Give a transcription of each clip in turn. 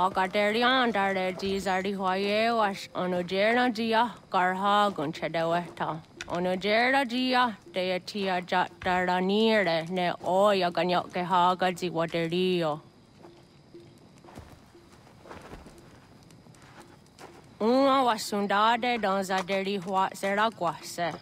Agadiran Daredi Zardihoyewas Onojera Gia Garha Gunchedaweta. Onojera Gia Deatia Jataranire ne Oya Ganyoke Hagazi Waterio. Uma wasundade danza deri hua seraguase.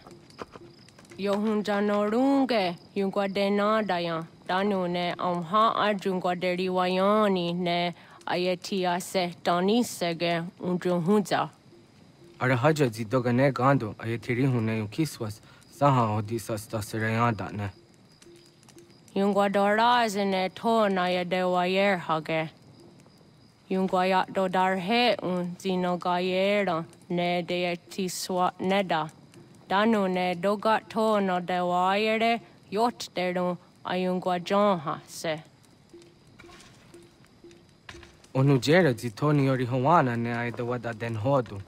Yohunjanorunge yungwa denadayan. Danune amha arjungwa deri wayani ne ayetiase tanisege unjuhunza. Arahaja zidoga gando ayetirihune ukiswas saha odisas tasireyandane. Yungwadorazine tona yadewayerhage. Yungwayatdo darhe un zinogayera ne deetiswa neda. Danune dogato no dewayere yotteru ayungwajonha se. Onu jera zi toni yori hawana ne ay da wada den hodu.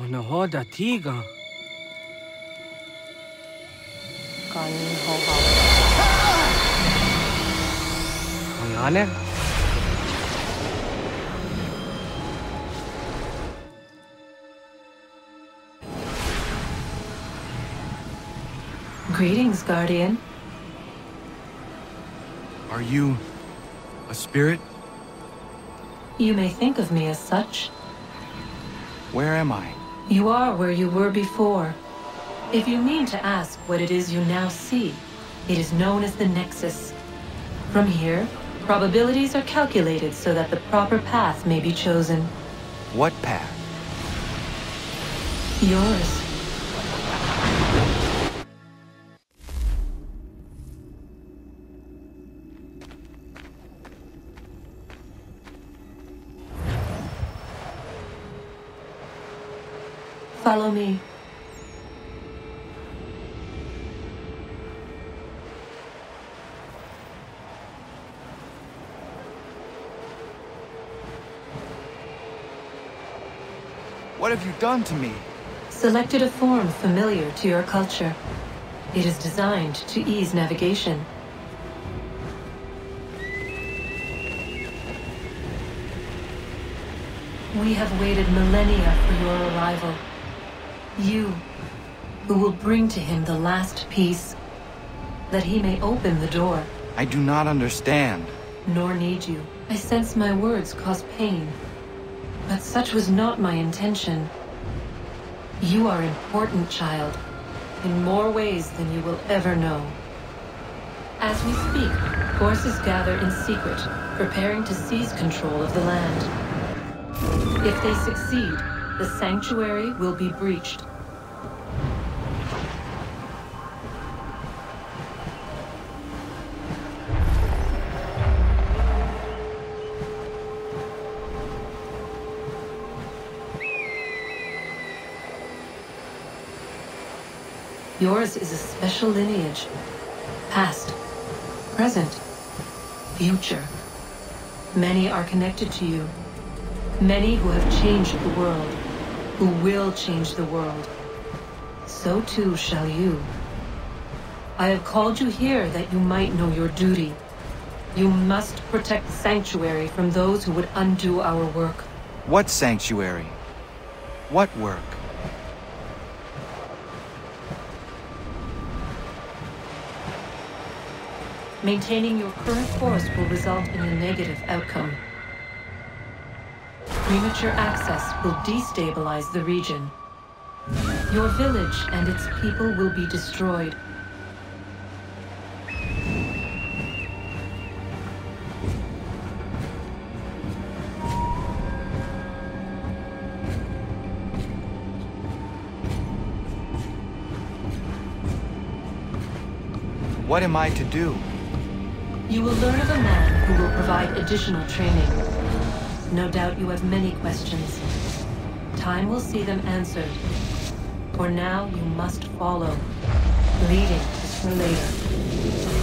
Ona hoda tiga. Kani ho ho. Oyane? Greetings, Guardian. Are you a spirit? You may think of me as such. Where am I? You are where you were before. If you mean to ask what it is you now see, it is known as the Nexus. From here, probabilities are calculated so that the proper path may be chosen. What path? Yours. Follow me. What have you done to me? Selected a form familiar to your culture. It is designed to ease navigation. We have waited millennia for your arrival. You, who will bring to him the last piece, that he may open the door, I do not understand. nor need you. I sense my words cause pain, but such was not my intention. You are important, child, in more ways than you will ever know. As we speak, forces gather in secret, preparing to seize control of the land. If they succeed, the sanctuary will be breached. Yours is a special lineage. Past, present, future. Many are connected to you. Many who have changed the world, who will change the world. So too shall you. I have called you here that you might know your duty. You must protect the Sanctuary from those who would undo our work. What sanctuary? What work? Maintaining your current course will result in a negative outcome. Premature access will destabilize the region. Your village and its people will be destroyed. What am I to do? You will learn of a man who will provide additional training. No doubt you have many questions. Time will see them answered. For now, you must follow. Leading is for later.